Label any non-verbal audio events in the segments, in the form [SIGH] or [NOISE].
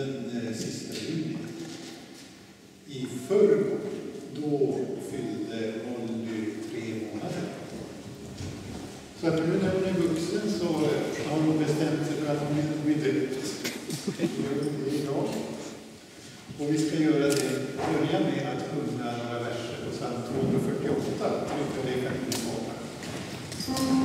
den eh, sista juni. I förrgår, då fyllde Molly tre månader. Så att nu när hon är vuxen så har hon bestämt sig för att hon vill bli döpt. Och vi ska göra det, börja med att sjunga några verser på psalm 248. Tycker det kan ni komma.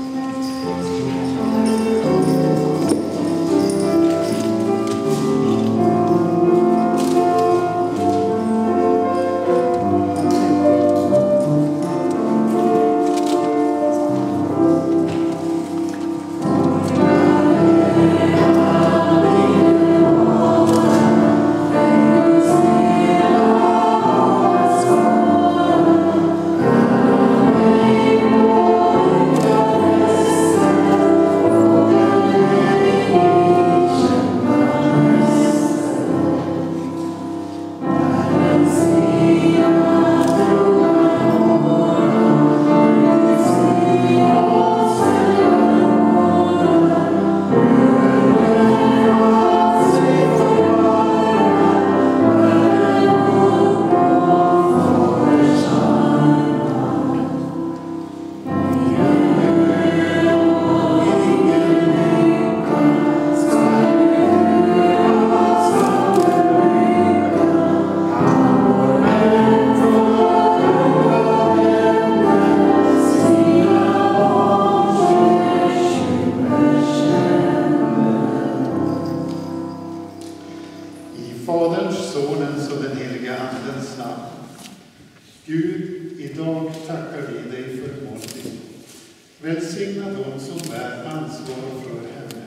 Välsigna dem som bär ansvar för henne.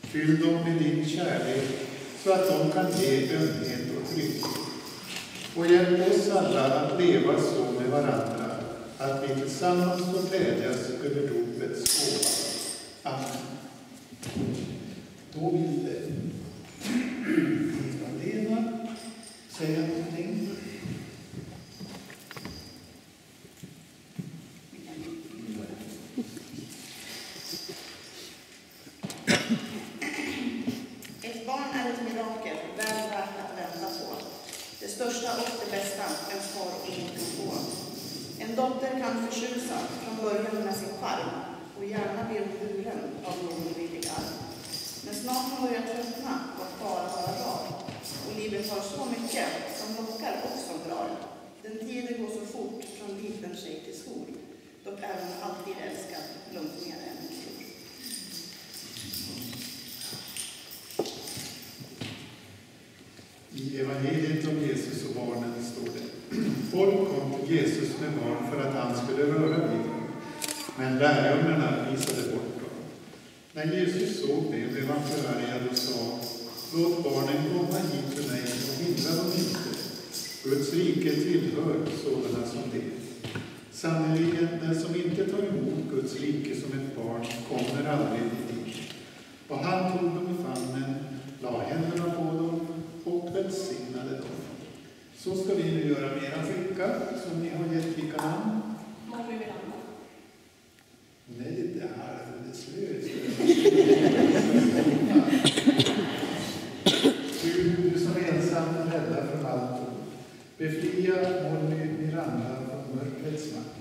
Fyll dem med din kärlek så att de kan ge ömhet och trygghet. Och hjälp oss alla att leva så med varandra att vi tillsammans får glädjas över dopets gåva. Amen. Då vill eh, [CLEARS THROAT] Lena säga någonting. Ett barn är ett mirakel, väl värt att vänta på. Det största och det bästa en far och ingen kan få. En dotter kan förtjusa från början med sin charm och gärna blir hon buren av någon villig arm. Men snart hon börjar tröttna på att bara vara rar och livet har så mycket som lockar och som drar. Den tiden går så fort från liten tjej till stor, dock är hon alltid älskad långt mer än en tror. I evangeliet om Jesus och barnen står det. Folk kom till Jesus med barn för att han skulle röra vid dem. Men lärjungarna visade bort dem. När Jesus såg det blev han förargad och sa Låt barnen komma hit till mig och hindra dem inte. Guds rike tillhör sådana som det. Sannerligen, den som inte tar emot Guds rike som ett barn kommer aldrig dit. Och han tog dem i famnen, la händerna på dem och välsignade dem. Så ska vi nu göra med era flicka som ni har gett vilka namn? Molly Miranda. Nej, det här är alldeles slöst. Du, du som ensam räddar från allt befria Molly Miranda från mörkrets makt.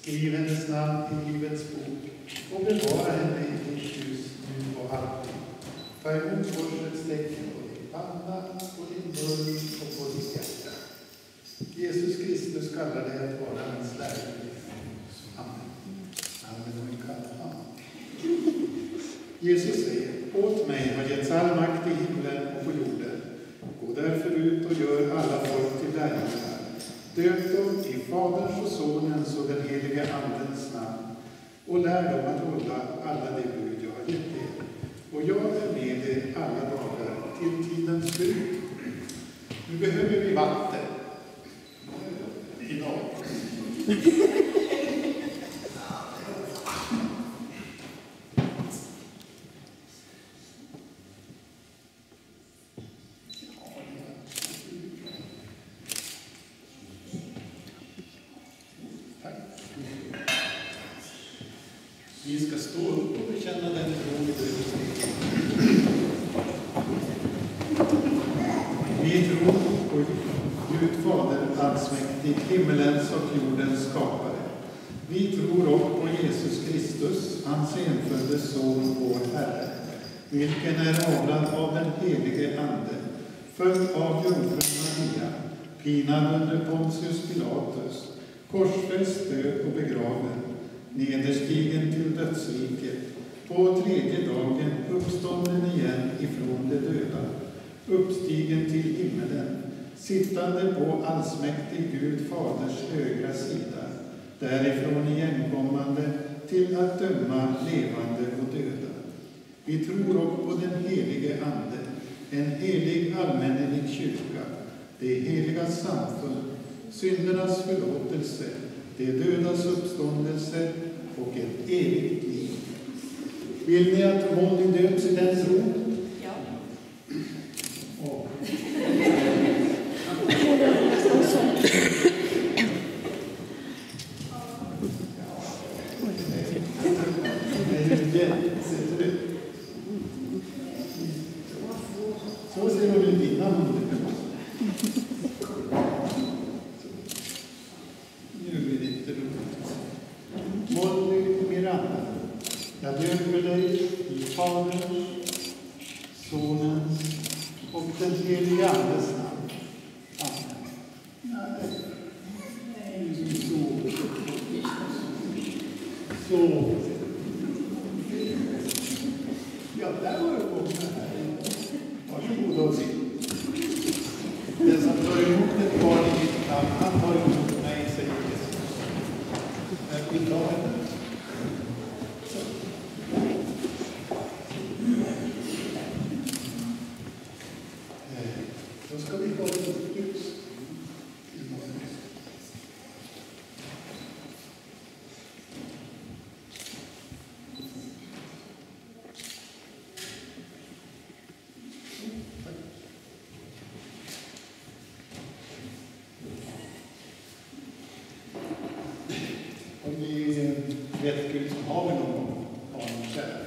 Skriv hennes namn i Livets bok och bevara henne i ditt hus nu och alltid. Ta emot korsets tecken på din panna, på din mun och på ditt hjärta. Jesus Kristus kallar dig att vara hans lärjunge. Amen. Amen och amen. Jesus säger, åt mig har getts all makt i himlen och på jorden. Gå därför ut och gör alla folk till lärjungar. Döp dem i Faderns och Sonens och den helige Andens namn och lär dem att hålla alla de bud jag har gett er. Och jag är med er alla dagar till tidens slut. Vi ska stå upp och bekänna den tro vi behöver. Vi tror på Gud Fader allsmäktig, himmelens och jordens skapare. Vi tror också på Jesus Kristus, hans enfödde Son, vår Herre, vilken är avlad av den helige Ande, född av jungfrun Maria, pinad under Pontius Pilatus, korsfäst, död och begraven, nederstigen till dödsriket, på tredje dagen uppstånden igen ifrån de döda, uppstigen till himmelen, sittande på allsmäktig Gud Faders högra sida, därifrån igenkommande till att döma levande och döda. Vi tror också på den helige Ande, en helig allmännelig kyrka, det heliga samfund, syndernas förlåtelse, de dödas uppståndelse och ett evigt liv. Vill ni att Molly döps i den tron? Ja. Det är ju jättetryggt. Så ser hon ut innan hon Nu blir det inte roligt. Molly Miranda, jag döper dig i Faderns, Sonens och den helige Andes namn. Amen. Nej. Så. Så. Ja, där var det komma här. Varsågoda och sitt. Den som tar emot ett barn i mitt namn, han tar emot mig, säger Jesus. Men vi tar henne. Så. Eh, Då ska vi ha ett ljus. Om ni vet Gud som har vi någon gång, barn kär.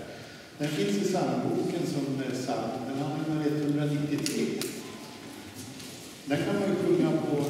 Den finns i psalmboken som är psalm, den har nummer 193. Den kan man ju sjunga på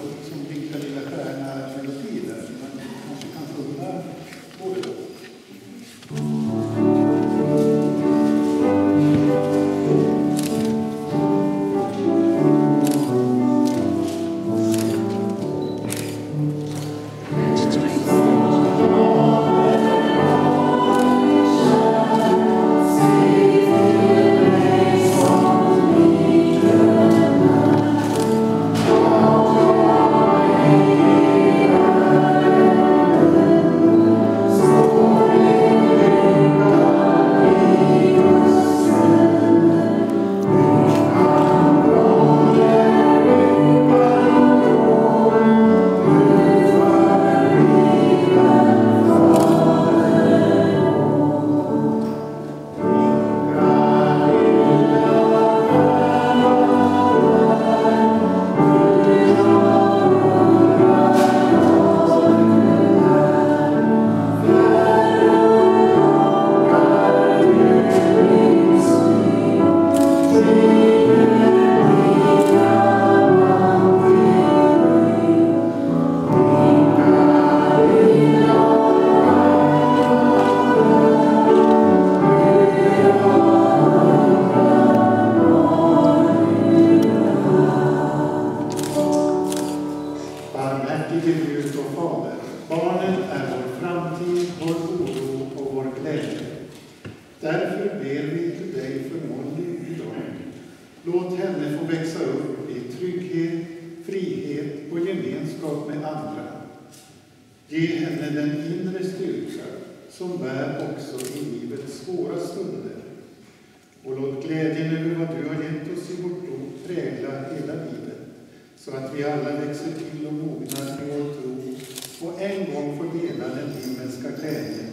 svåra stunder. Och låt glädjen över vad du har gett oss i vårt dop prägla hela livet, så att vi alla växer till och mognar i vår tro och en gång får dela den himmelska glädjen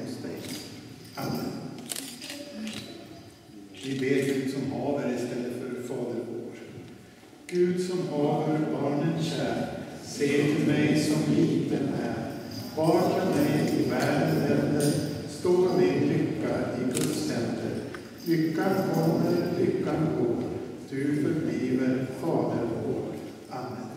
Lyckan kommer, lyckan går, du förbliver fader vår. Amen.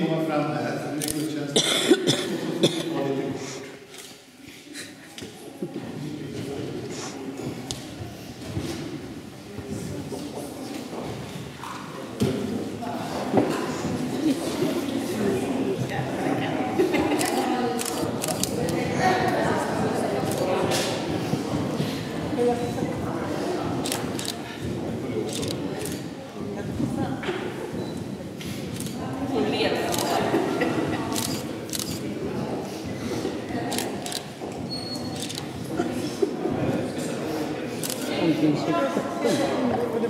Komma fram här, för nu är gudstjänsten.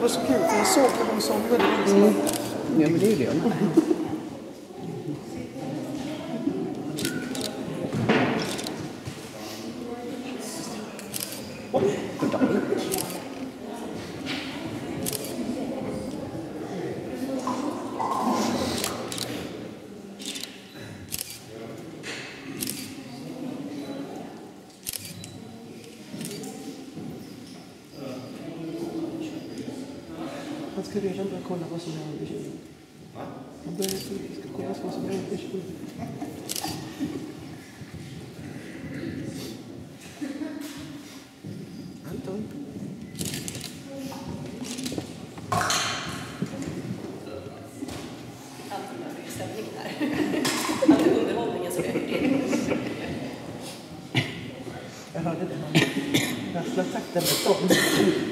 Var så kul för jag såg när de somnade. Mm. Ja, men det gjorde jag med. Redan börja kolla vad som är under kjolen. Han börjar ska kolla vad som är under kjolen. Anton. Alltid när det är stämning här. Alltid underhållningen som är det. Jag hörde det. Han rasslade takten med stånd.